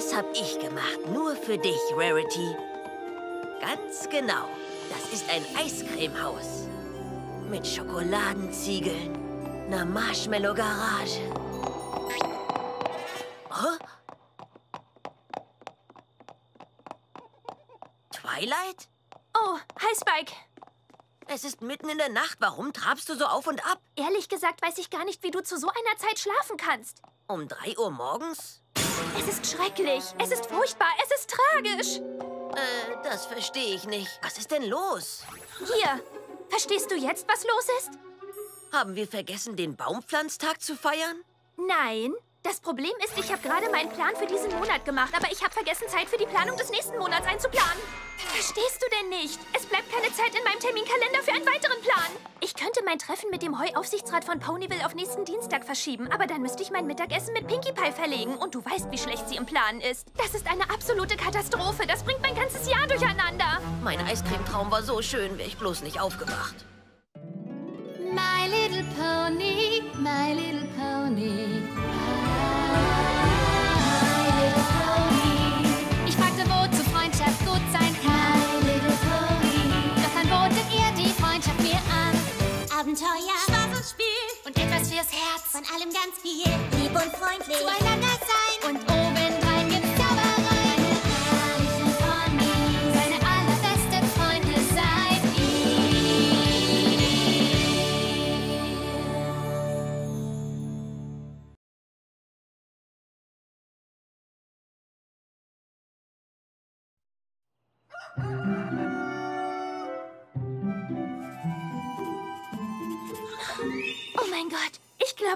Das hab ich gemacht, nur für dich, Rarity. Ganz genau. Das ist ein Eiscremehaus. Mit Schokoladenziegeln, einer Marshmallow-Garage. Oh? Twilight? Oh, hi Spike. Es ist mitten in der Nacht. Warum trabst du so auf und ab? Ehrlich gesagt weiß ich gar nicht, wie du zu so einer Zeit schlafen kannst. Um drei Uhr morgens? Es ist schrecklich. Es ist furchtbar. Es ist tragisch. Äh, das verstehe ich nicht. Was ist denn los? Hier. Verstehst du jetzt, was los ist? Haben wir vergessen, den Baumpflanztag zu feiern? Nein. Das Problem ist, ich habe gerade meinen Plan für diesen Monat gemacht, aber ich habe vergessen, Zeit für die Planung des nächsten Monats einzuplanen. Verstehst du denn nicht? Es bleibt keine Zeit in meinem Terminkalender für einen weiteren Plan. Ich könnte mein Treffen mit dem Heuaufsichtsrat von Ponyville auf nächsten Dienstag verschieben, aber dann müsste ich mein Mittagessen mit Pinkie Pie verlegen und du weißt, wie schlecht sie im Planen ist. Das ist eine absolute Katastrophe. Das bringt mein ganzes Jahr durcheinander. Mein Eiscremetraum war so schön, wäre ich bloß nicht aufgewacht. My little pony, my little pony. Abenteuer, Spaß und Spiel und etwas fürs Herz. Von allem ganz viel. Lieb und freundlich. Zueinander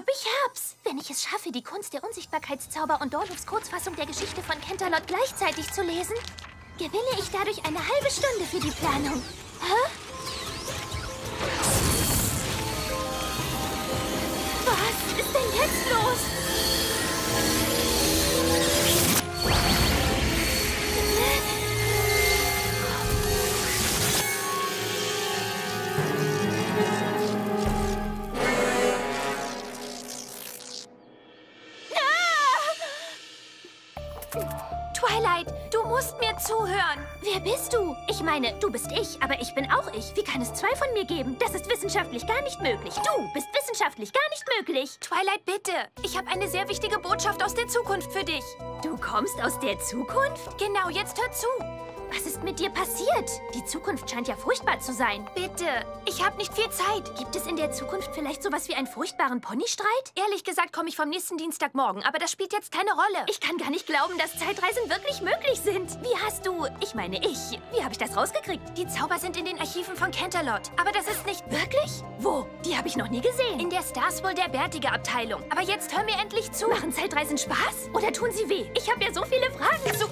glaube, ich hab's. Wenn ich es schaffe, die Kunst der Unsichtbarkeitszauber und Dorlufs Kurzfassung der Geschichte von Canterlot gleichzeitig zu lesen, gewinne ich dadurch eine halbe Stunde für die Planung. Hä? Du bist ich, aber ich bin auch ich. Wie kann es zwei von mir geben? Das ist wissenschaftlich gar nicht möglich. Du bist wissenschaftlich gar nicht möglich. Twilight, bitte. Ich habe eine sehr wichtige Botschaft aus der Zukunft für dich. Du kommst aus der Zukunft? Genau, jetzt hör zu. Was ist mit dir passiert? Die Zukunft scheint ja furchtbar zu sein. Bitte, ich habe nicht viel Zeit. Gibt es in der Zukunft vielleicht sowas wie einen furchtbaren Ponystreit? Ehrlich gesagt komme ich vom nächsten Dienstagmorgen, aber das spielt jetzt keine Rolle. Ich kann gar nicht glauben, dass Zeitreisen wirklich möglich sind. Wie hast du, ich meine ich, wie habe ich das rausgekriegt? Die Zauber sind in den Archiven von Canterlot. Aber das ist nicht wirklich? Wo? Die habe ich noch nie gesehen. In der Starswool der bärtige Abteilung. Aber jetzt hör mir endlich zu. Machen Zeitreisen Spaß? Oder tun sie weh? Ich habe ja so viele Fragen zu...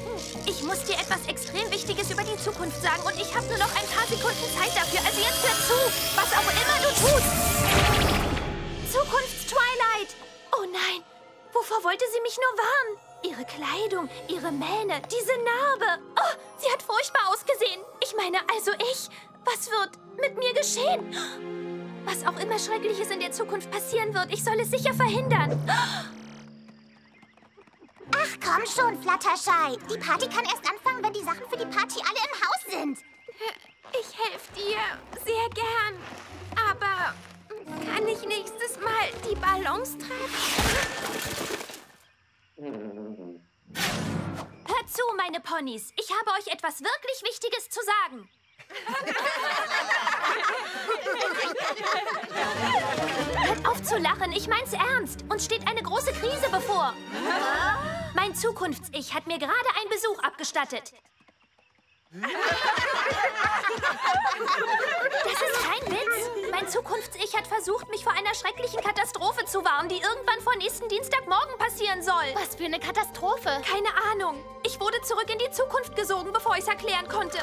Ich muss dir etwas extrem Wichtiges über die Zukunft sagen und ich habe nur noch ein paar Sekunden Zeit dafür. Also jetzt hör zu, was auch immer du tust. Zukunfts-Twilight! Oh nein, wovor wollte sie mich nur warnen? Ihre Kleidung, ihre Mähne, diese Narbe. Oh, sie hat furchtbar ausgesehen. Ich meine, also ich. Was wird mit mir geschehen? Was auch immer Schreckliches in der Zukunft passieren wird, ich soll es sicher verhindern. Ach komm schon, Fluttershy. Die Party kann erst anfangen, wenn die Sachen für die Party alle im Haus sind. Ich helfe dir sehr gern. Aber kann ich nächstes Mal die Ballons tragen? Hört zu, meine Ponys. Ich habe euch etwas wirklich Wichtiges zu sagen. Hört auf zu lachen, ich mein's ernst. Uns steht eine große Krise bevor. Mein Zukunfts-Ich hat mir gerade einen Besuch abgestattet. Das ist kein Witz. Mein Zukunfts-Ich hat versucht, mich vor einer schrecklichen Katastrophe zu warnen, die irgendwann vor nächsten Dienstagmorgen passieren soll. Was für eine Katastrophe. Keine Ahnung. Ich wurde zurück in die Zukunft gesogen, bevor ich es erklären konnte.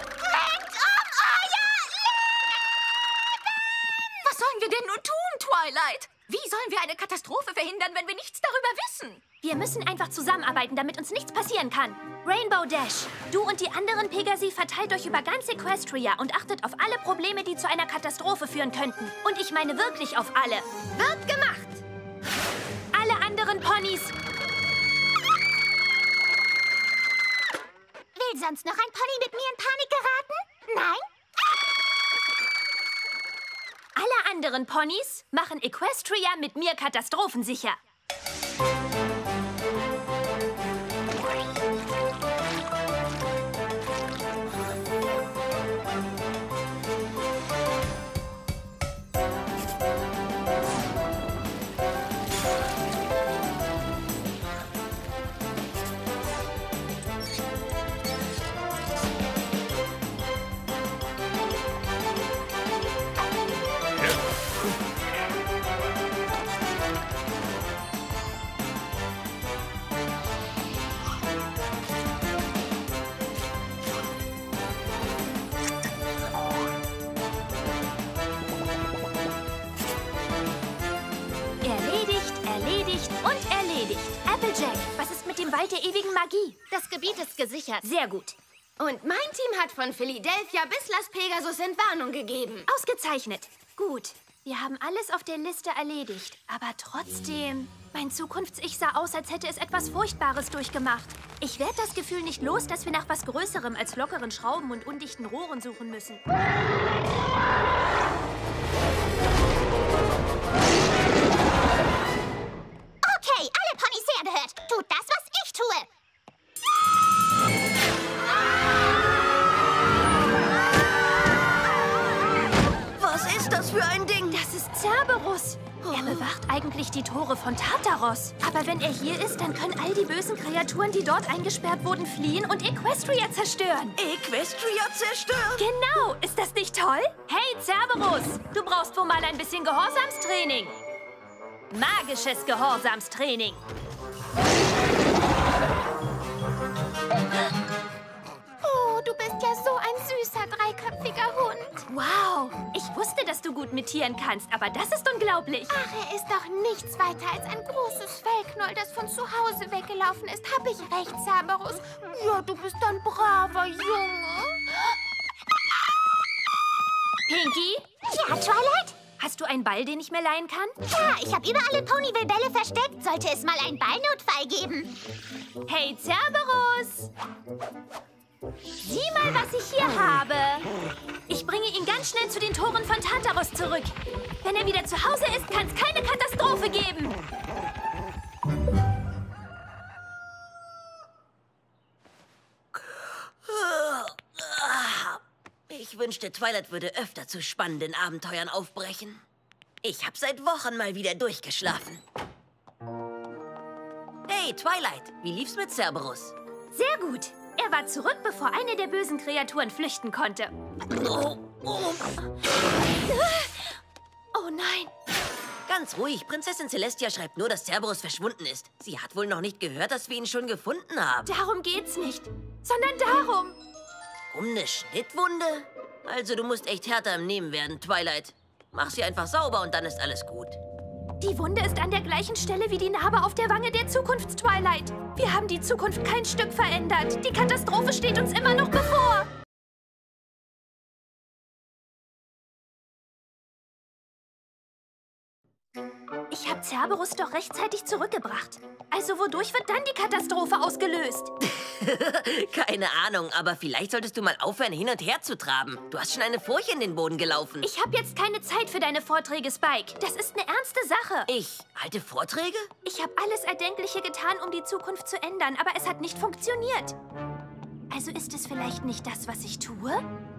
Was sollen wir denn nun tun, Twilight? Wie sollen wir eine Katastrophe verhindern, wenn wir nichts darüber wissen? Wir müssen einfach zusammenarbeiten, damit uns nichts passieren kann. Rainbow Dash, du und die anderen Pegasi verteilt euch über ganz Equestria und achtet auf alle Probleme, die zu einer Katastrophe führen könnten. Und ich meine wirklich auf alle. Wird gemacht! Alle anderen Ponys. sonst noch ein Pony mit mir in Panik geraten? Nein? Alle anderen Ponys machen Equestria mit mir katastrophensicher. Gesichert. Sehr gut. Und mein Team hat von Philadelphia bis Las Pegasus Entwarnung gegeben. Ausgezeichnet. Gut. Wir haben alles auf der Liste erledigt. Aber trotzdem, mein Zukunfts-Ich sah aus, als hätte es etwas Furchtbares durchgemacht. Ich werde das Gefühl nicht los, dass wir nach was Größerem als lockeren Schrauben und undichten Rohren suchen müssen. Okay, alle Ponys sehr gehört. Tut das, was ich tue. Cerberus. Er bewacht eigentlich die Tore von Tartaros. Aber wenn er hier ist, dann können all die bösen Kreaturen, die dort eingesperrt wurden, fliehen und Equestria zerstören. Equestria zerstören? Genau, ist das nicht toll? Hey, Cerberus, du brauchst wohl mal ein bisschen Gehorsamstraining. Magisches Gehorsamstraining. Süßer, dreiköpfiger Hund. Wow, ich wusste, dass du gut mit Tieren kannst, aber das ist unglaublich. Ach, er ist doch nichts weiter als ein großes Fellknoll, das von zu Hause weggelaufen ist. Hab ich recht, Cerberus? Ja, du bist ein braver Junge. Pinky, Ja, Twilight? hast du einen Ball, den ich mir leihen kann? Ja, ich habe überall in Ponyville-Bälle versteckt. Sollte es mal einen Ballnotfall geben. Hey, Cerberus! Sieh mal, was ich hier habe. Ich bringe ihn ganz schnell zu den Toren von Tartaros zurück. Wenn er wieder zu Hause ist, kann es keine Katastrophe geben. Ich wünschte, Twilight würde öfter zu spannenden Abenteuern aufbrechen. Ich habe seit Wochen mal wieder durchgeschlafen. Hey, Twilight, wie lief's mit Cerberus? Sehr gut. Er war zurück, bevor eine der bösen Kreaturen flüchten konnte. Oh, oh. Oh nein. Ganz ruhig, Prinzessin Celestia schreibt nur, dass Cerberus verschwunden ist. Sie hat wohl noch nicht gehört, dass wir ihn schon gefunden haben. Darum geht's nicht, sondern darum. Um eine Schnittwunde? Also, du musst echt härter im Nehmen werden, Twilight. Mach sie einfach sauber und dann ist alles gut. Die Wunde ist an der gleichen Stelle wie die Narbe auf der Wange der Zukunftstwilight. Wir haben die Zukunft kein Stück verändert. Die Katastrophe steht uns immer noch bevor. Cerberus doch rechtzeitig zurückgebracht. Also wodurch wird dann die Katastrophe ausgelöst? Keine Ahnung, aber vielleicht solltest du mal aufhören, hin und her zu traben. Du hast schon eine Furche in den Boden gelaufen. Ich habe jetzt keine Zeit für deine Vorträge, Spike. Das ist eine ernste Sache. Ich? Alte Vorträge? Ich habe alles Erdenkliche getan, um die Zukunft zu ändern, aber es hat nicht funktioniert. Also ist es vielleicht nicht das, was ich tue,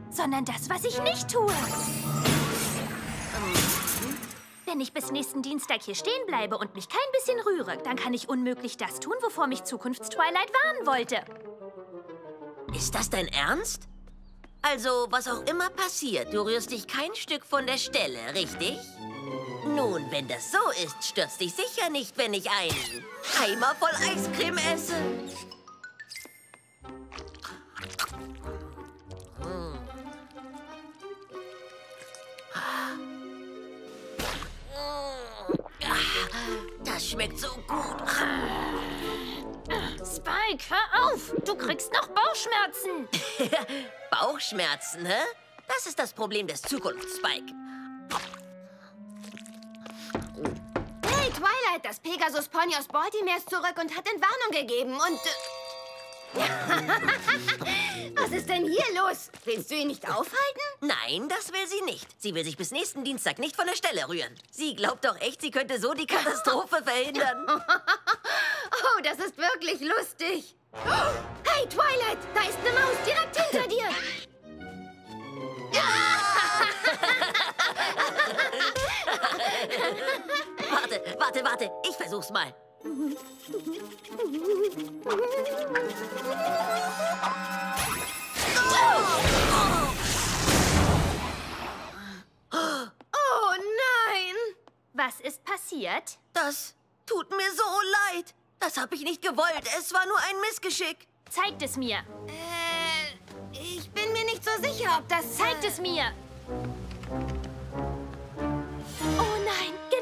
sondern das, was ich nicht tue. Wenn ich bis nächsten Dienstag hier stehen bleibe und mich kein bisschen rühre, dann kann ich unmöglich das tun, wovor mich Zukunftstwilight warnen wollte. Ist das dein Ernst? Also, was auch immer passiert, du rührst dich kein Stück von der Stelle, richtig? Nun, wenn das so ist, stürzt dich sicher nicht, wenn ich einen Eimer voll Eiscreme esse. Schmeckt so gut. Spike, hör auf! Du kriegst noch Bauchschmerzen. Bauchschmerzen, hä? Das ist das Problem des Zukunfts-Spike. Hey, Twilight, das Pegasus-Pony aus Baltimore ist zurück und hat Entwarnung gegeben und... Äh, Was ist denn hier los? Willst du ihn nicht aufhalten? Nein, das will sie nicht. Sie will sich bis nächsten Dienstag nicht von der Stelle rühren. Sie glaubt doch echt, sie könnte so die Katastrophe verhindern. Oh, das ist wirklich lustig. Hey, Twilight, da ist eine Maus direkt hinter dir. Warte, warte, warte. Ich versuch's mal. Oh nein! Was ist passiert? Das tut mir so leid. Das habe ich nicht gewollt. Es war nur ein Missgeschick. Zeigt es mir. Äh, ich bin mir nicht so sicher, ob das... Zeigt es mir.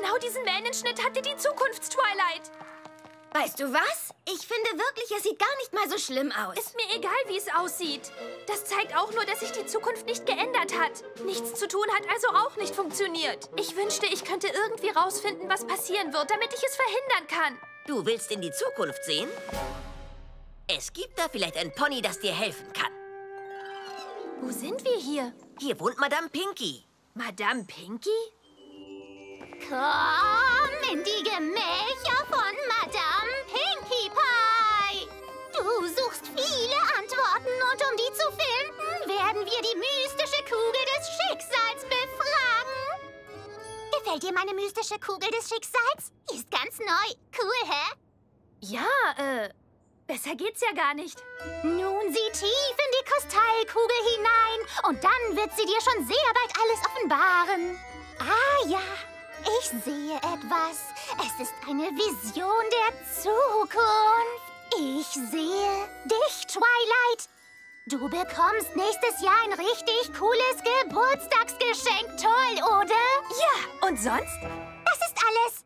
Genau diesen Mähnenschnitt hatte die Zukunfts-Twilight. Weißt du was? Ich finde wirklich, es sieht gar nicht mal so schlimm aus. Ist mir egal, wie es aussieht. Das zeigt auch nur, dass sich die Zukunft nicht geändert hat. Nichts zu tun hat also auch nicht funktioniert. Ich wünschte, ich könnte irgendwie rausfinden, was passieren wird, damit ich es verhindern kann. Du willst in die Zukunft sehen? Es gibt da vielleicht ein Pony, das dir helfen kann. Wo sind wir hier? Hier wohnt Madame Pinky. Madame Pinky? Komm in die Gemächer von Madame Pinkie Pie. Du suchst viele Antworten und um die zu finden, werden wir die mystische Kugel des Schicksals befragen. Gefällt dir meine mystische Kugel des Schicksals? Die ist ganz neu. Cool, hä? Ja, äh, besser geht's ja gar nicht. Nun sieh tief in die Kristallkugel hinein und dann wird sie dir schon sehr bald alles offenbaren. Ah ja, ich sehe etwas. Es ist eine Vision der Zukunft. Ich sehe dich, Twilight. Du bekommst nächstes Jahr ein richtig cooles Geburtstagsgeschenk. Toll, oder? Ja, und sonst? Das ist alles.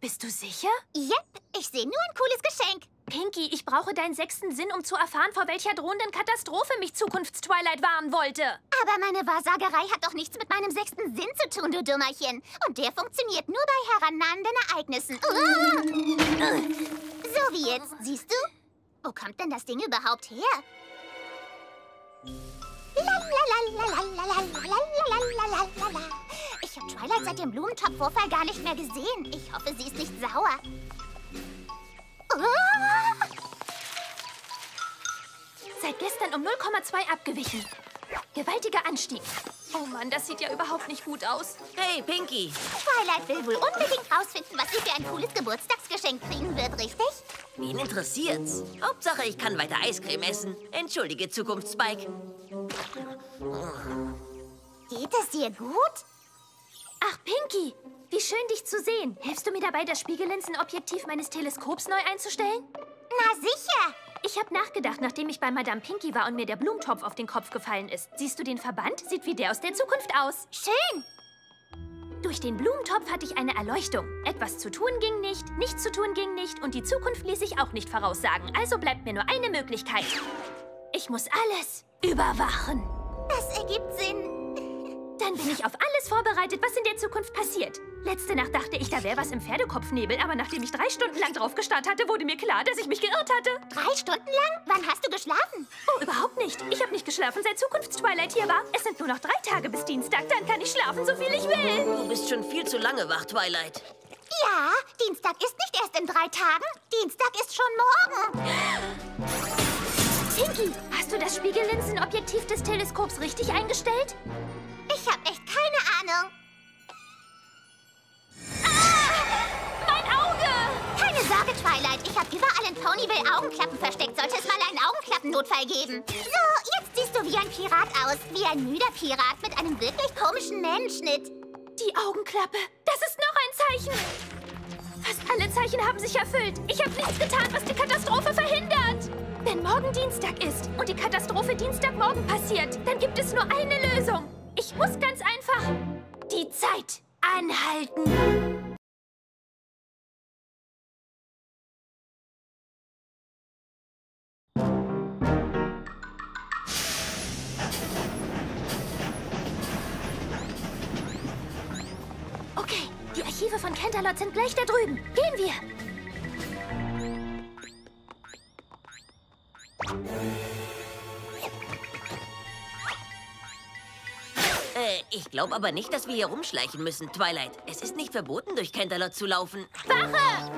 Bist du sicher? Yep, ich sehe nur ein cooles Geschenk. Pinky, ich brauche deinen sechsten Sinn, um zu erfahren, vor welcher drohenden Katastrophe mich Zukunfts-Twilight warnen wollte. Aber meine Wahrsagerei hat doch nichts mit meinem sechsten Sinn zu tun, du Dummerchen. Und der funktioniert nur bei herannahenden Ereignissen. so wie jetzt, siehst du? Wo kommt denn das Ding überhaupt her? Ich habe Twilight seit dem Blumentopf-Vorfall gar nicht mehr gesehen. Ich hoffe, sie ist nicht sauer. Ah! Seit gestern um 0,2 abgewichen. Gewaltiger Anstieg. Oh Mann, das sieht ja überhaupt nicht gut aus. Hey, Pinky. Twilight will wohl unbedingt rausfinden, was sie für ein cooles Geburtstagsgeschenk kriegen wird, richtig? Wen interessiert's? Hauptsache, ich kann weiter Eiscreme essen. Entschuldige, Zukunftsspike. Geht es dir gut? Ach, Pinky, wie schön dich zu sehen. Hilfst du mir dabei, das Spiegellinsenobjektiv meines Teleskops neu einzustellen? Na sicher. Ich habe nachgedacht, nachdem ich bei Madame Pinky war und mir der Blumentopf auf den Kopf gefallen ist. Siehst du den Verband? Sieht wie der aus der Zukunft aus. Schön. Durch den Blumentopf hatte ich eine Erleuchtung. Etwas zu tun ging nicht, nichts zu tun ging nicht und die Zukunft ließ sich auch nicht voraussagen. Also bleibt mir nur eine Möglichkeit. Ich muss alles überwachen. Das ergibt Sinn. Dann bin ich auf alles vorbereitet, was in der Zukunft passiert. Letzte Nacht dachte ich, da wäre was im Pferdekopfnebel, aber nachdem ich drei Stunden lang drauf gestarrt hatte, wurde mir klar, dass ich mich geirrt hatte. Drei Stunden lang? Wann hast du geschlafen? Oh, überhaupt nicht. Ich habe nicht geschlafen, seit Zukunftstwilight hier war. Es sind nur noch drei Tage bis Dienstag, dann kann ich schlafen, so viel ich will. Du bist schon viel zu lange wach, Twilight. Ja, Dienstag ist nicht erst in drei Tagen. Dienstag ist schon morgen. Pinky, hast du das Spiegellinsenobjektiv des Teleskops richtig eingestellt? Ich habe echt keine Ahnung. Mein Auge! Keine Sorge, Twilight. Ich habe überall in Ponyville Augenklappen versteckt. Sollte es mal einen Augenklappennotfall geben. So, jetzt siehst du wie ein Pirat aus. Wie ein müder Pirat mit einem wirklich komischen Mähnenschnitt. Die Augenklappe. Das ist noch ein Zeichen. Fast alle Zeichen haben sich erfüllt. Ich habe nichts getan, was die Katastrophe verhindert. Wenn morgen Dienstag ist und die Katastrophe Dienstagmorgen passiert, dann gibt es nur eine Lösung. Ich muss ganz einfach die Zeit anhalten. Okay, die Archive von Canterlot sind gleich da drüben. Gehen wir. Ich glaube aber nicht, dass wir hier rumschleichen müssen, Twilight. Es ist nicht verboten, durch Canterlot zu laufen. Wache!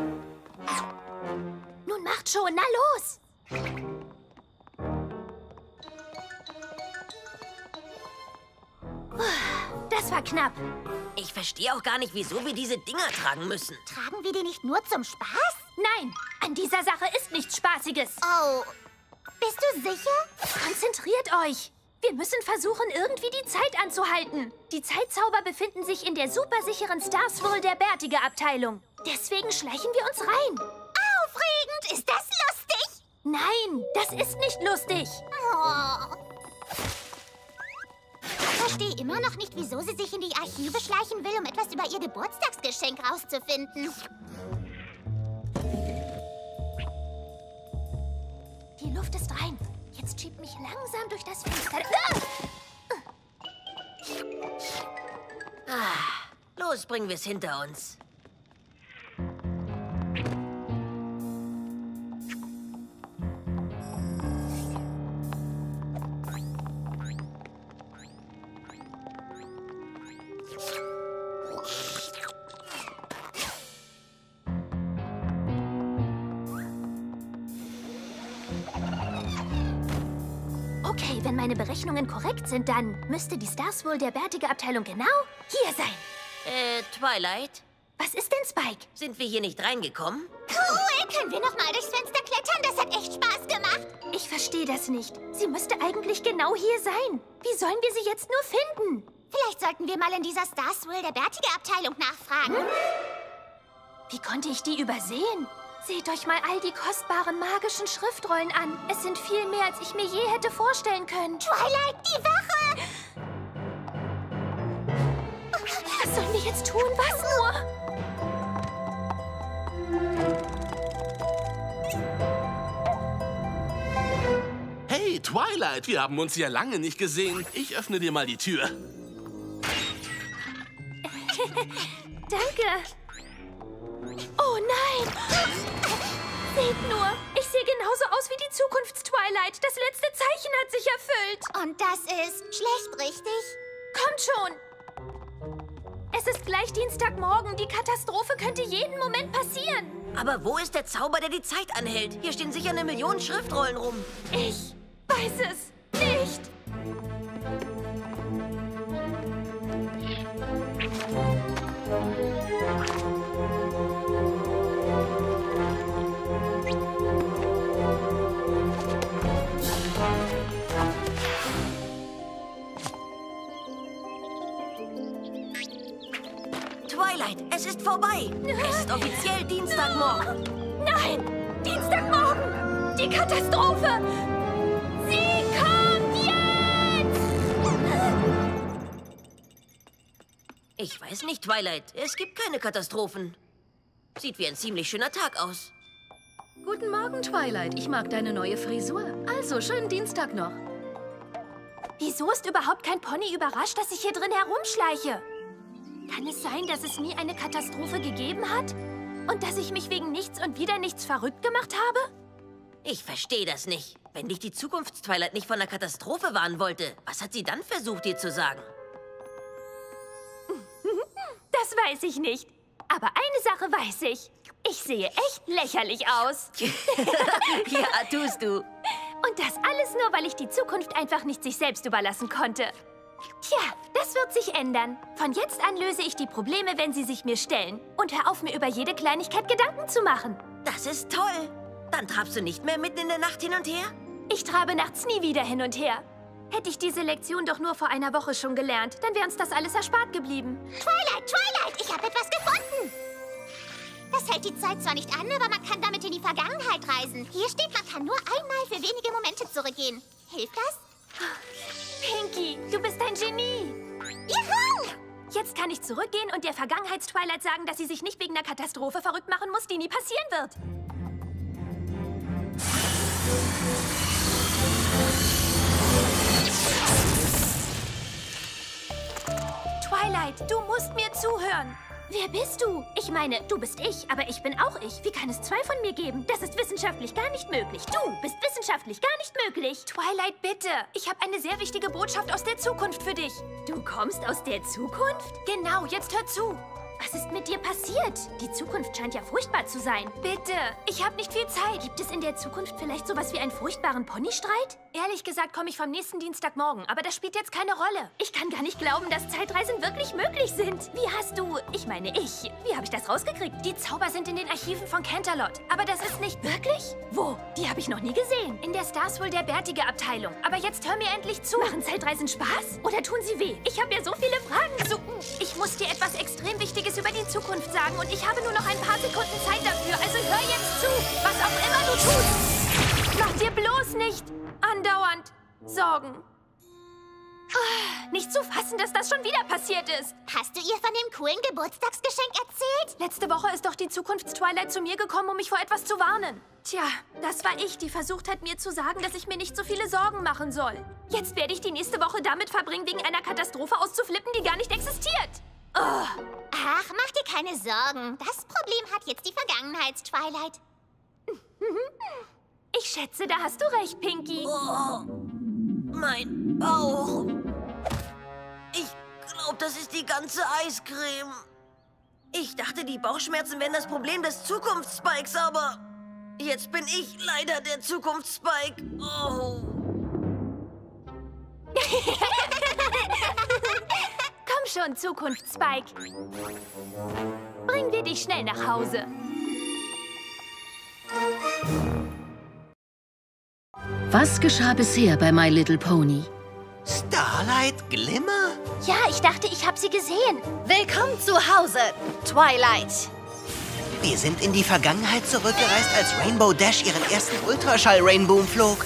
Nun macht schon, na los! Das war knapp. Ich verstehe auch gar nicht, wieso wir diese Dinger tragen müssen. Tragen wir die nicht nur zum Spaß? Nein, an dieser Sache ist nichts Spaßiges. Oh, bist du sicher? Konzentriert euch! Wir müssen versuchen, irgendwie die Zeit anzuhalten. Die Zeitzauber befinden sich in der supersicheren Starswool der Bärtige Abteilung. Deswegen schleichen wir uns rein. Aufregend! Ist das lustig? Nein, das ist nicht lustig. Oh. Ich verstehe immer noch nicht, wieso sie sich in die Archive schleichen will, um etwas über ihr Geburtstagsgeschenk rauszufinden. Die Luft ist rein. Jetzt schiebt mich langsam durch das Fenster. Ah! Los, bringen wir es hinter uns. Wenn meine Berechnungen korrekt sind, dann müsste die Starswool der Bärtige Abteilung genau hier sein. Äh, Twilight, Was ist denn Spike? sind wir hier nicht reingekommen? Cool, können wir noch mal durchs Fenster klettern? Das hat echt Spaß gemacht. Ich verstehe das nicht. Sie müsste eigentlich genau hier sein. Wie sollen wir sie jetzt nur finden? Vielleicht sollten wir mal in dieser Starswill der bärtige Abteilung nachfragen. Wie konnte ich die übersehen? Seht euch mal all die kostbaren magischen Schriftrollen an. Es sind viel mehr, als ich mir je hätte vorstellen können. Twilight, die Wache! Was sollen wir jetzt tun? Was nur? Hey, Twilight, wir haben uns ja lange nicht gesehen. Ich öffne dir mal die Tür. Danke. Nein! Seht nur, ich sehe genauso aus wie die Zukunftstwilight. Das letzte Zeichen hat sich erfüllt. Und das ist schlecht, richtig? Kommt schon! Es ist gleich Dienstagmorgen. Die Katastrophe könnte jeden Moment passieren. Aber wo ist der Zauber, der die Zeit anhält? Hier stehen sicher eine Million Schriftrollen rum. Ich weiß es es ist vorbei. Es ist offiziell Dienstagmorgen. Nein! Dienstagmorgen! Die Katastrophe! Sie kommt jetzt! Ich weiß nicht, Twilight. Es gibt keine Katastrophen. Sieht wie ein ziemlich schöner Tag aus. Guten Morgen, Twilight. Ich mag deine neue Frisur. Also, schönen Dienstag noch. Wieso ist überhaupt kein Pony überrascht, dass ich hier drin herumschleiche? Kann es sein, dass es nie eine Katastrophe gegeben hat? Und dass ich mich wegen nichts und wieder nichts verrückt gemacht habe? Ich verstehe das nicht. Wenn dich die Zukunftstwilight nicht von der Katastrophe warnen wollte, was hat sie dann versucht, dir zu sagen? Das weiß ich nicht. Aber eine Sache weiß ich. Ich sehe echt lächerlich aus. ja, tust du. Und das alles nur, weil ich die Zukunft einfach nicht sich selbst überlassen konnte. Tja, das wird sich ändern. Von jetzt an löse ich die Probleme, wenn sie sich mir stellen. Und hör auf, mir über jede Kleinigkeit Gedanken zu machen. Das ist toll. Dann trabst du nicht mehr mitten in der Nacht hin und her? Ich trabe nachts nie wieder hin und her. Hätte ich diese Lektion doch nur vor einer Woche schon gelernt, dann wäre uns das alles erspart geblieben. Twilight, Twilight, ich habe etwas gefunden. Das hält die Zeit zwar nicht an, aber man kann damit in die Vergangenheit reisen. Hier steht, man kann nur einmal für wenige Momente zurückgehen. Hilft das? Pinky, du bist ein Genie. Juhu! Jetzt kann ich zurückgehen und der Vergangenheits-Twilight sagen, dass sie sich nicht wegen einer Katastrophe verrückt machen muss, die nie passieren wird. Twilight, du musst mir zuhören. Wer bist du? Ich meine, du bist ich, aber ich bin auch ich. Wie kann es zwei von mir geben? Das ist wissenschaftlich gar nicht möglich. Du bist wissenschaftlich gar nicht möglich. Twilight, bitte. Ich habe eine sehr wichtige Botschaft aus der Zukunft für dich. Du kommst aus der Zukunft? Genau, jetzt hör zu. Was ist mit dir passiert? Die Zukunft scheint ja furchtbar zu sein. Bitte, ich habe nicht viel Zeit. Gibt es in der Zukunft vielleicht sowas wie einen furchtbaren Ponystreit? Ehrlich gesagt komme ich vom nächsten Dienstagmorgen, aber das spielt jetzt keine Rolle. Ich kann gar nicht glauben, dass Zeitreisen wirklich möglich sind. Wie hast du, ich meine ich, wie habe ich das rausgekriegt? Die Zauber sind in den Archiven von Canterlot, aber das ist nicht... Wirklich? Wo? Die habe ich noch nie gesehen. In der Starswool der bärtige Abteilung. Aber jetzt hör mir endlich zu. Machen Zeitreisen Spaß? Oder tun sie weh? Ich habe ja so viele Fragen zu... Ich muss dir etwas extrem Wichtiges über die Zukunft sagen und ich habe nur noch ein paar Sekunden Zeit dafür. Also hör jetzt zu, was auch immer du tust. Mach dir bloß nicht andauernd Sorgen. Nicht zu fassen, dass das schon wieder passiert ist. Hast du ihr von dem coolen Geburtstagsgeschenk erzählt? Letzte Woche ist doch die Zukunftstwilight zu mir gekommen, um mich vor etwas zu warnen. Tja, das war ich, die versucht hat, mir zu sagen, dass ich mir nicht so viele Sorgen machen soll. Jetzt werde ich die nächste Woche damit verbringen, wegen einer Katastrophe auszuflippen, die gar nicht existiert. Oh. Ach, mach dir keine Sorgen. Das Problem hat jetzt die Vergangenheits-Twilight. Ich schätze, da hast du recht, Pinky. Oh, mein Bauch. Ich glaube, das ist die ganze Eiscreme. Ich dachte, die Bauchschmerzen wären das Problem des Zukunftsspikes, aber jetzt bin ich leider der Zukunftsspike. Oh. Komm schon, Zukunftsspike. Bringen wir dich schnell nach Hause. Was geschah bisher bei My Little Pony? Starlight Glimmer? Ja, ich dachte, ich habe sie gesehen. Willkommen zu Hause, Twilight. Wir sind in die Vergangenheit zurückgereist, als Rainbow Dash ihren ersten Ultraschall-Rainboom flog.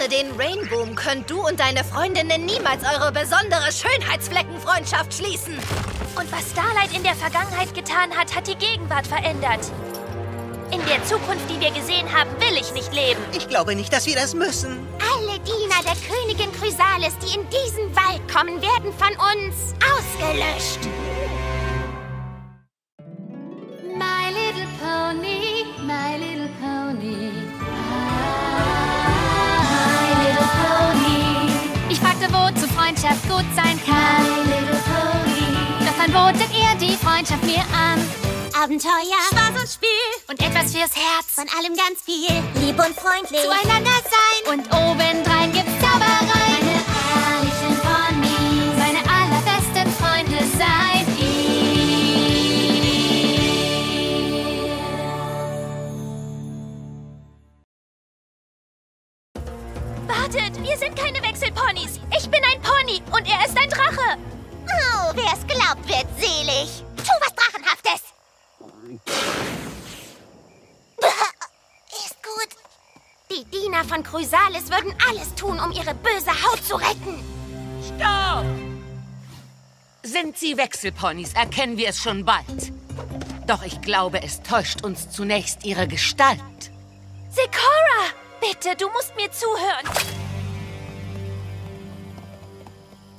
Ohne den Rainboom könnt du und deine Freundinnen niemals eure besondere Schönheitsfleckenfreundschaft schließen. Und was Starlight in der Vergangenheit getan hat, hat die Gegenwart verändert. In der Zukunft, die wir gesehen haben, will ich nicht leben. Ich glaube nicht, dass wir das müssen. Alle Diener der Königin Chrysalis, die in diesen Wald kommen, werden von uns ausgelöscht. My little pony, my little Freundschaft gut sein kann. Doch dann botet ihr die Freundschaft mir an. Abenteuer, Spaß und Spiel und etwas fürs Herz. von allem ganz viel. Lieb und freundlich. Zueinander sein und obendrein gibt's Zauberei. Wartet, wir sind keine Wechselponys. Ich bin ein Pony und er ist ein Drache. Oh, wer es glaubt, wird selig. Tu was Drachenhaftes. Ist gut. Die Diener von Chrysalis würden alles tun, um ihre böse Haut zu retten. Stopp! Sind sie Wechselponys, erkennen wir es schon bald. Doch ich glaube, es täuscht uns zunächst ihre Gestalt. Sekora! Bitte, du musst mir zuhören.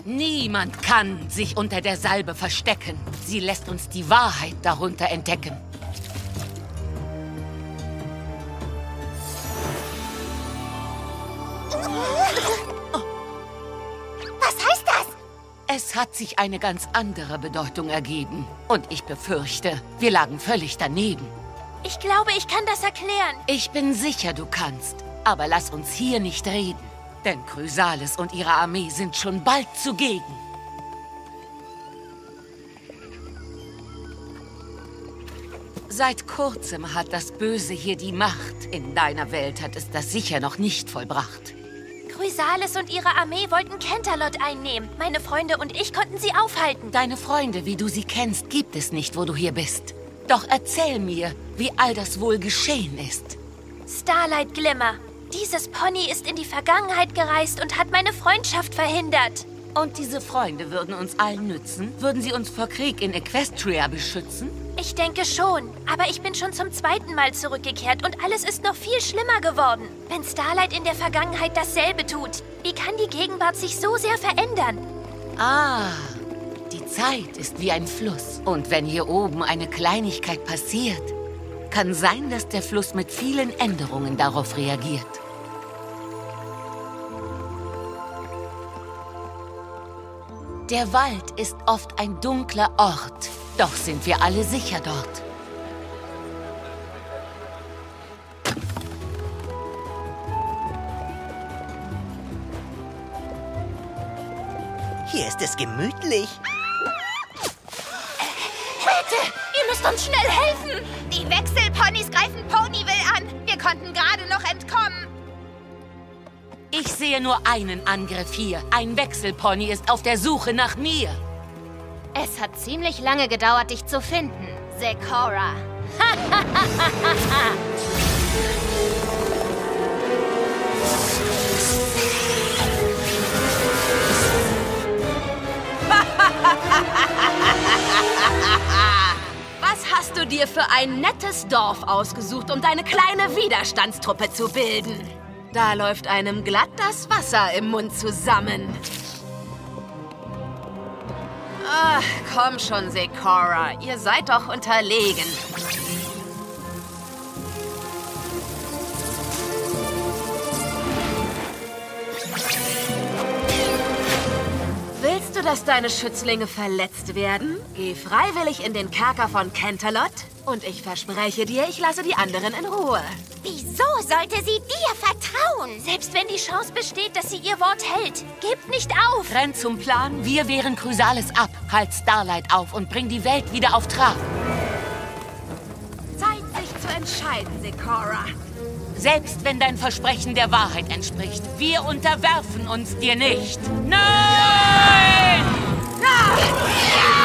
Niemand kann sich unter der Salbe verstecken. Sie lässt uns die Wahrheit darunter entdecken. Was heißt das? Es hat sich eine ganz andere Bedeutung ergeben. Und ich befürchte, wir lagen völlig daneben. Ich glaube, ich kann das erklären. Ich bin sicher, du kannst. Aber lass uns hier nicht reden. Denn Chrysalis und ihre Armee sind schon bald zugegen. Seit kurzem hat das Böse hier die Macht. In deiner Welt hat es das sicher noch nicht vollbracht. Chrysalis und ihre Armee wollten Canterlot einnehmen. Meine Freunde und ich konnten sie aufhalten. Deine Freunde, wie du sie kennst, gibt es nicht, wo du hier bist. Doch erzähl mir, wie all das wohl geschehen ist. Starlight Glimmer. Dieses Pony ist in die Vergangenheit gereist und hat meine Freundschaft verhindert. Und diese Freunde würden uns allen nützen? Würden sie uns vor Krieg in Equestria beschützen? Ich denke schon. Aber ich bin schon zum zweiten Mal zurückgekehrt und alles ist noch viel schlimmer geworden. Wenn Starlight in der Vergangenheit dasselbe tut, wie kann die Gegenwart sich so sehr verändern? Ah, Die Zeit ist wie ein Fluss. Und wenn hier oben eine Kleinigkeit passiert, kann sein, dass der Fluss mit vielen Änderungen darauf reagiert. Der Wald ist oft ein dunkler Ort, doch sind wir alle sicher dort. Hier ist es gemütlich. Bitte, ihr müsst uns schnell helfen. Die Wechselponys greifen Ponyville an. Wir konnten gerade noch entkommen. Ich sehe nur einen Angriff hier. Ein Wechselpony ist auf der Suche nach mir. Es hat ziemlich lange gedauert, dich zu finden, Zekora. hast du dir für ein nettes Dorf ausgesucht, um deine kleine Widerstandstruppe zu bilden? Da läuft einem glatt das Wasser im Mund zusammen. Ach, komm schon, Sekora. Ihr seid doch unterlegen. Du, dass deine Schützlinge verletzt werden? Geh freiwillig in den Kerker von Canterlot und ich verspreche dir, ich lasse die anderen in Ruhe. Wieso sollte sie dir vertrauen? Selbst wenn die Chance besteht, dass sie ihr Wort hält, gebt nicht auf. Renn zum Plan, wir wehren Chrysalis ab. Halt Starlight auf und bring die Welt wieder auf Trab. Zeit, sich zu entscheiden, Sekora. Selbst wenn dein Versprechen der Wahrheit entspricht, wir unterwerfen uns dir nicht. Nein! Nicht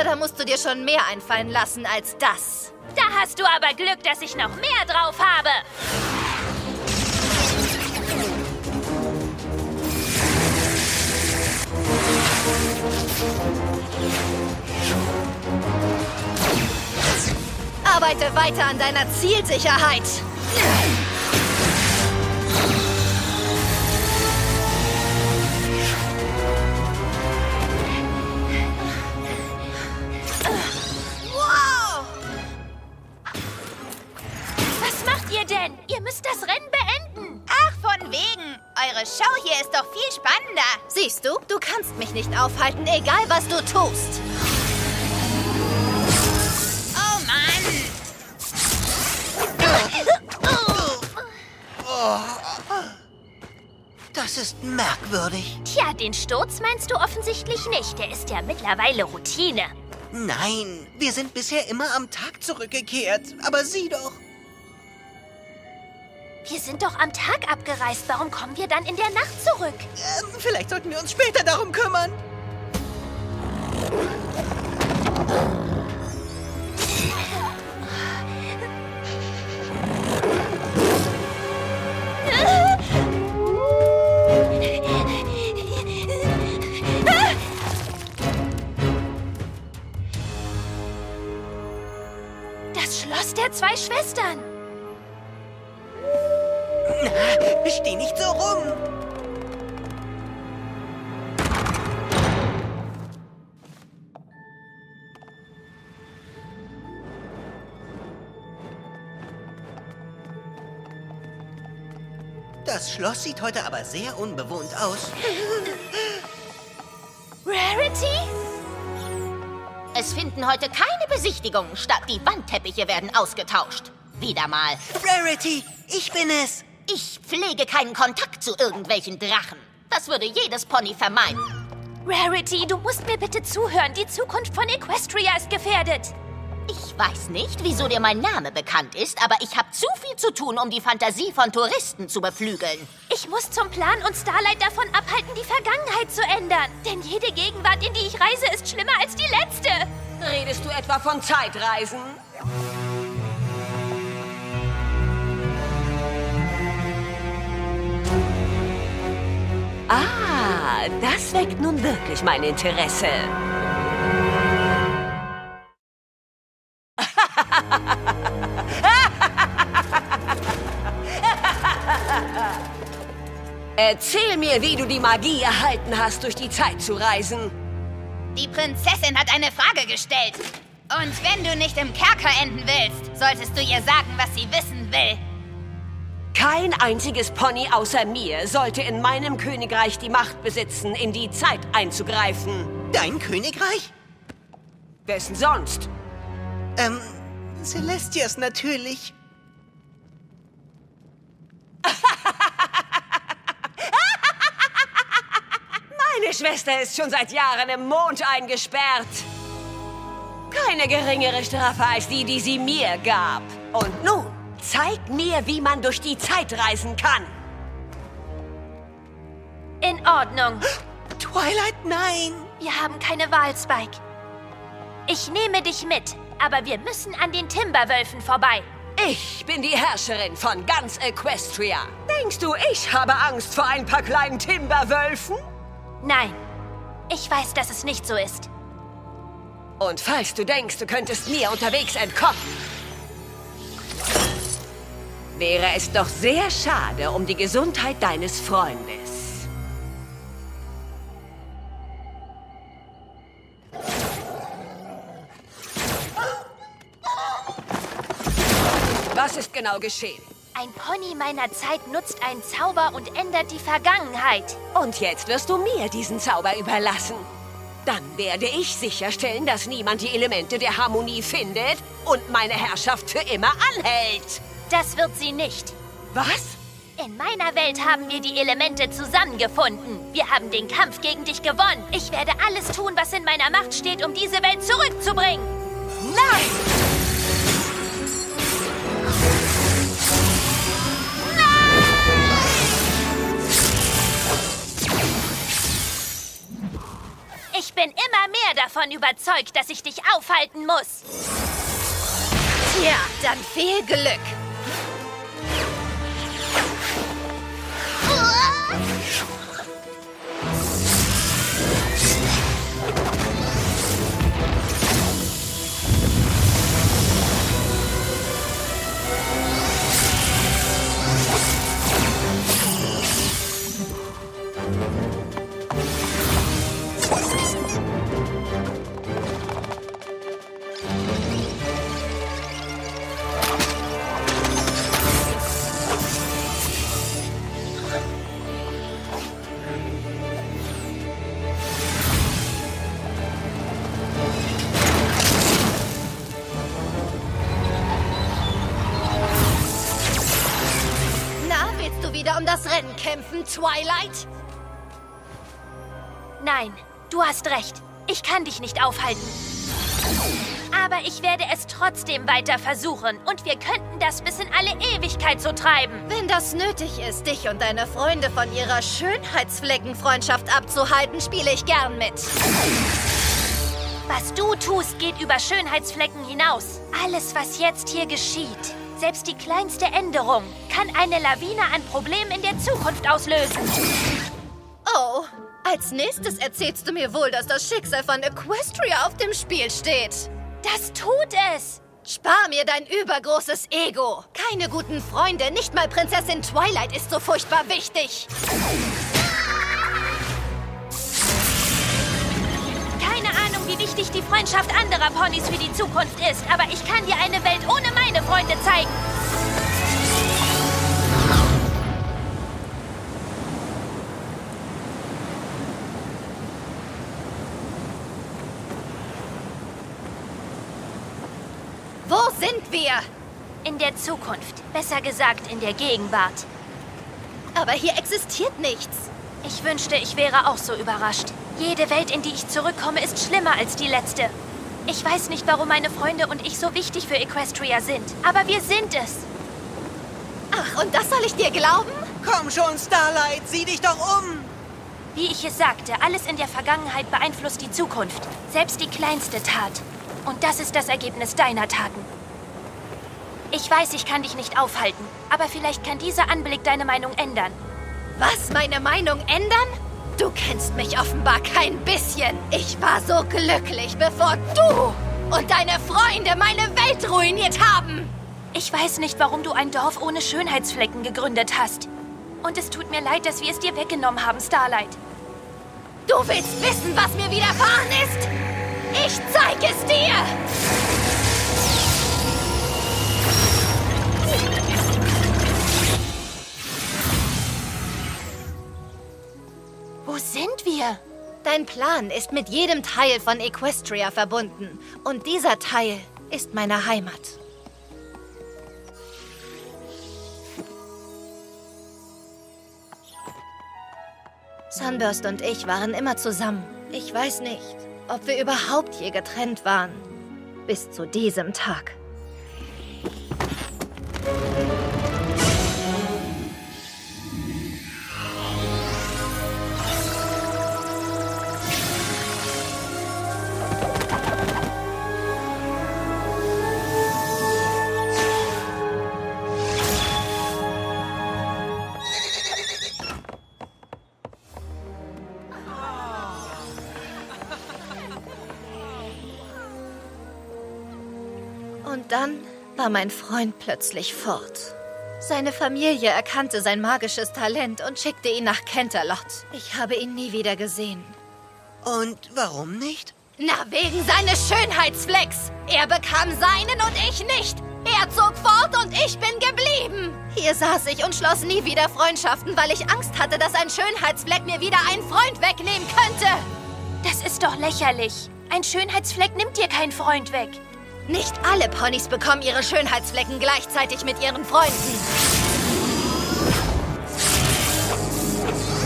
Aber da musst du dir schon mehr einfallen lassen als das. Da hast du aber Glück, dass ich noch mehr drauf habe. Arbeite weiter an deiner Zielsicherheit. Mich nicht aufhalten, egal was du tust. Oh Mann! Das ist merkwürdig. Tja, den Sturz meinst du offensichtlich nicht. Der ist ja mittlerweile Routine. Nein, wir sind bisher immer am Tag zurückgekehrt. Aber sieh doch. Wir sind doch am Tag abgereist. Warum kommen wir dann in der Nacht zurück? Ähm, vielleicht sollten wir uns später darum kümmern. Schloss sieht heute aber sehr unbewohnt aus. Rarity? Es finden heute keine Besichtigungen statt. Die Wandteppiche werden ausgetauscht. Wieder mal. Rarity, ich bin es. Ich pflege keinen Kontakt zu irgendwelchen Drachen. Das würde jedes Pony vermeiden. Rarity, du musst mir bitte zuhören. Die Zukunft von Equestria ist gefährdet. Ich weiß nicht, wieso dir mein Name bekannt ist, aber ich habe zu viel zu tun, um die Fantasie von Touristen zu beflügeln. Ich muss zum Plan und Starlight davon abhalten, die Vergangenheit zu ändern. Denn jede Gegenwart, in die ich reise, ist schlimmer als die letzte. Redest du etwa von Zeitreisen? Ah, das weckt nun wirklich mein Interesse. Erzähl mir, wie du die Magie erhalten hast, durch die Zeit zu reisen. Die Prinzessin hat eine Frage gestellt. Und wenn du nicht im Kerker enden willst, solltest du ihr sagen, was sie wissen will. Kein einziges Pony außer mir sollte in meinem Königreich die Macht besitzen, in die Zeit einzugreifen. Dein Königreich? Wessen sonst? Ähm, Celestias natürlich. Meine Schwester ist schon seit Jahren im Mond eingesperrt. Keine geringere Strafe als die, die sie mir gab. Und nun, zeig mir, wie man durch die Zeit reisen kann. In Ordnung. Twilight, nein! Wir haben keine Wahl, Spike. Ich nehme dich mit, aber wir müssen an den Timberwölfen vorbei. Ich bin die Herrscherin von ganz Equestria. Denkst du, ich habe Angst vor ein paar kleinen Timberwölfen? Nein, ich weiß, dass es nicht so ist. Und falls du denkst, du könntest mir unterwegs entkommen, wäre es doch sehr schade um die Gesundheit deines Freundes. Was ist genau geschehen? Ein Pony meiner Zeit nutzt einen Zauber und ändert die Vergangenheit. Und jetzt wirst du mir diesen Zauber überlassen. Dann werde ich sicherstellen, dass niemand die Elemente der Harmonie findet und meine Herrschaft für immer anhält. Das wird sie nicht. Was? In meiner Welt haben wir die Elemente zusammengefunden. Wir haben den Kampf gegen dich gewonnen. Ich werde alles tun, was in meiner Macht steht, um diese Welt zurückzubringen. Nein! Bin immer mehr davon überzeugt, dass ich dich aufhalten muss. Tja, dann viel Glück. Twilight? Nein, du hast recht. Ich kann dich nicht aufhalten. Aber ich werde es trotzdem weiter versuchen und wir könnten das bis in alle Ewigkeit so treiben. Wenn das nötig ist, dich und deine Freunde von ihrer Schönheitsfleckenfreundschaft abzuhalten, spiele ich gern mit. Was du tust, geht über Schönheitsflecken hinaus. Alles, was jetzt hier geschieht, selbst die kleinste Änderung, kann eine Lawine an Problemen in der Zukunft auslösen. Oh, als nächstes erzählst du mir wohl, dass das Schicksal von Equestria auf dem Spiel steht. Das tut es! Spar mir dein übergroßes Ego. Keine guten Freunde, nicht mal Prinzessin Twilight ist so furchtbar wichtig. Wichtig die Freundschaft anderer Ponys für die Zukunft ist, aber ich kann dir eine Welt ohne meine Freunde zeigen. Wo sind wir? In der Zukunft, besser gesagt in der Gegenwart. Aber hier existiert nichts. Ich wünschte, ich wäre auch so überrascht. Jede Welt, in die ich zurückkomme, ist schlimmer als die letzte. Ich weiß nicht, warum meine Freunde und ich so wichtig für Equestria sind, aber wir sind es. Ach, und das soll ich dir glauben? Komm schon, Starlight, sieh dich doch um! Wie ich es sagte, alles in der Vergangenheit beeinflusst die Zukunft. Selbst die kleinste Tat. Und das ist das Ergebnis deiner Taten. Ich weiß, ich kann dich nicht aufhalten, aber vielleicht kann dieser Anblick deine Meinung ändern. Was, meine Meinung ändern? Du kennst mich offenbar kein bisschen. Ich war so glücklich, bevor du und deine Freunde meine Welt ruiniert haben. Ich weiß nicht, warum du ein Dorf ohne Schönheitsflecken gegründet hast. Und es tut mir leid, dass wir es dir weggenommen haben, Starlight. Du willst wissen, was mir widerfahren ist? Ich zeig es dir! Sind wir? Dein Plan ist mit jedem Teil von Equestria verbunden. Und dieser Teil ist meine Heimat. Sunburst und ich waren immer zusammen. Ich weiß nicht, ob wir überhaupt je getrennt waren. Bis zu diesem Tag. War mein Freund plötzlich fort. Seine Familie erkannte sein magisches Talent und schickte ihn nach Kenterlot. Ich habe ihn nie wieder gesehen. Und warum nicht? Na, wegen seines Schönheitsflecks. Er bekam seinen und ich nicht. Er zog fort und ich bin geblieben. Hier saß ich und schloss nie wieder Freundschaften, weil ich Angst hatte, dass ein Schönheitsfleck mir wieder einen Freund wegnehmen könnte. Das ist doch lächerlich. Ein Schönheitsfleck nimmt dir keinen Freund weg. Nicht alle Ponys bekommen ihre Schönheitsflecken gleichzeitig mit ihren Freunden.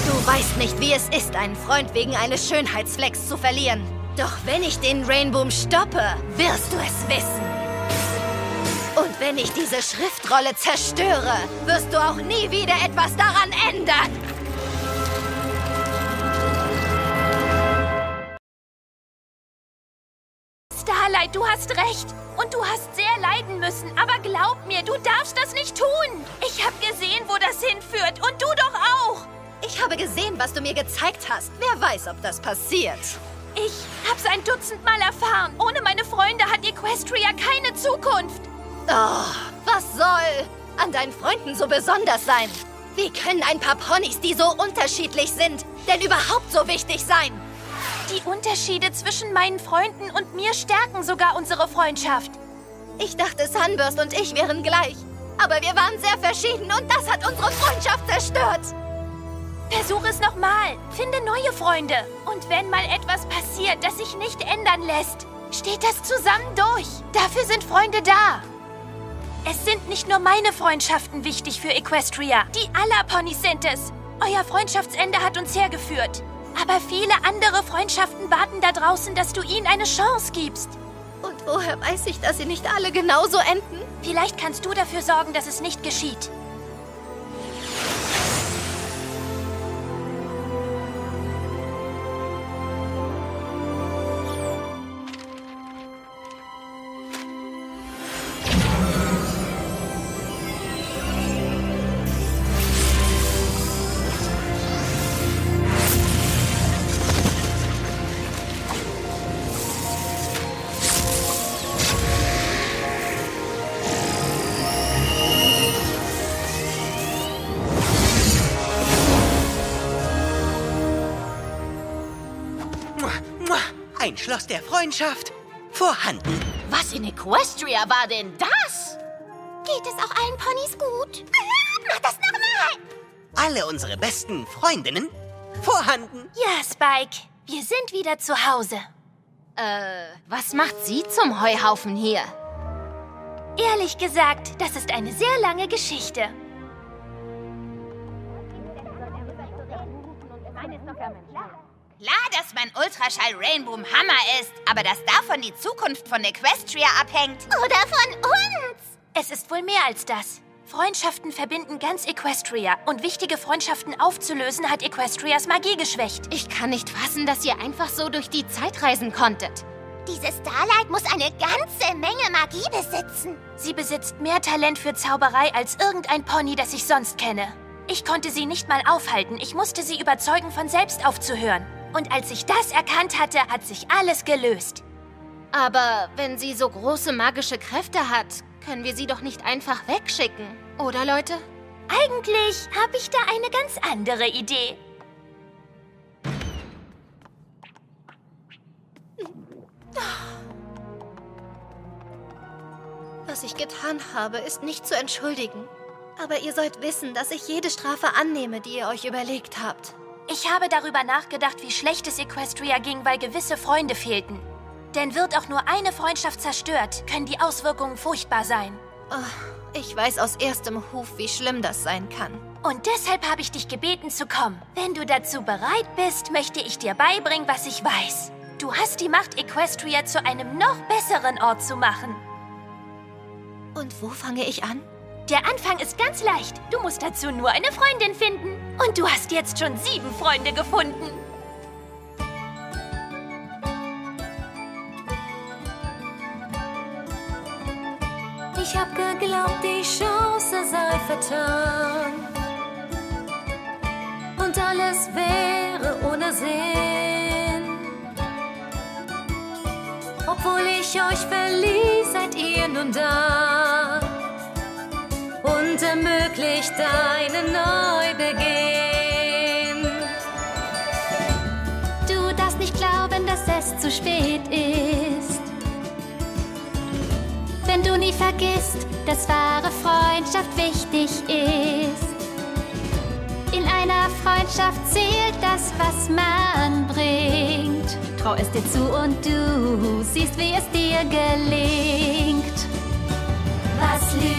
Du weißt nicht, wie es ist, einen Freund wegen eines Schönheitsflecks zu verlieren. Doch wenn ich den Rainboom stoppe, wirst du es wissen. Und wenn ich diese Schriftrolle zerstöre, wirst du auch nie wieder etwas daran ändern. Starlight, du hast recht. Und du hast sehr leiden müssen. Aber glaub mir, du darfst das nicht tun. Ich habe gesehen, wo das hinführt. Und du doch auch. Ich habe gesehen, was du mir gezeigt hast. Wer weiß, ob das passiert. Ich hab's ein Dutzend Mal erfahren. Ohne meine Freunde hat Equestria keine Zukunft. Oh, was soll an deinen Freunden so besonders sein? Wie können ein paar Ponys, die so unterschiedlich sind, denn überhaupt so wichtig sein? Die Unterschiede zwischen meinen Freunden und mir stärken sogar unsere Freundschaft. Ich dachte, Sunburst und ich wären gleich. Aber wir waren sehr verschieden und das hat unsere Freundschaft zerstört. Versuch es nochmal. Finde neue Freunde. Und wenn mal etwas passiert, das sich nicht ändern lässt, steht das zusammen durch. Dafür sind Freunde da. Es sind nicht nur meine Freundschaften wichtig für Equestria. Die aller Ponys sind es. Euer Freundschaftsende hat uns hergeführt. Aber viele andere Freundschaften warten da draußen, dass du ihnen eine Chance gibst. Und woher weiß ich, dass sie nicht alle genauso enden? Vielleicht kannst du dafür sorgen, dass es nicht geschieht. Ein Schloss der Freundschaft vorhanden. Was in Equestria war denn das? Geht es auch allen Ponys gut? Mach das nochmal! Alle unsere besten Freundinnen vorhanden. Ja, Spike. Wir sind wieder zu Hause. Äh, was macht sie zum Heuhaufen hier? Ehrlich gesagt, das ist eine sehr lange Geschichte. Klar, dass mein Ultraschall Rainboom Hammer ist, aber dass davon die Zukunft von Equestria abhängt. Oder von uns. Es ist wohl mehr als das. Freundschaften verbinden ganz Equestria. Und wichtige Freundschaften aufzulösen, hat Equestrias Magie geschwächt. Ich kann nicht fassen, dass ihr einfach so durch die Zeit reisen konntet. Diese Starlight muss eine ganze Menge Magie besitzen. Sie besitzt mehr Talent für Zauberei als irgendein Pony, das ich sonst kenne. Ich konnte sie nicht mal aufhalten. Ich musste sie überzeugen, von selbst aufzuhören. Und als ich das erkannt hatte, hat sich alles gelöst. Aber wenn sie so große magische Kräfte hat, können wir sie doch nicht einfach wegschicken. Oder, Leute? Eigentlich habe ich da eine ganz andere Idee. Was ich getan habe, ist nicht zu entschuldigen. Aber ihr sollt wissen, dass ich jede Strafe annehme, die ihr euch überlegt habt. Ich habe darüber nachgedacht, wie schlecht es Equestria ging, weil gewisse Freunde fehlten. Denn wird auch nur eine Freundschaft zerstört, können die Auswirkungen furchtbar sein. Oh, ich weiß aus erstem Huf, wie schlimm das sein kann. Und deshalb habe ich dich gebeten zu kommen. Wenn du dazu bereit bist, möchte ich dir beibringen, was ich weiß. Du hast die Macht, Equestria zu einem noch besseren Ort zu machen. Und wo fange ich an? Der Anfang ist ganz leicht. Du musst dazu nur eine Freundin finden. Und du hast jetzt schon sieben Freunde gefunden. Ich hab geglaubt, die Chance sei vertan. Und alles wäre ohne Sinn. Obwohl ich euch verließ, seid ihr nun da und ermöglicht einen Neubeginn. Du darfst nicht glauben, dass es zu spät ist. Wenn du nie vergisst, dass wahre Freundschaft wichtig ist. In einer Freundschaft zählt das, was man bringt. Trau es dir zu und du siehst, wie es dir gelingt. Was Lüge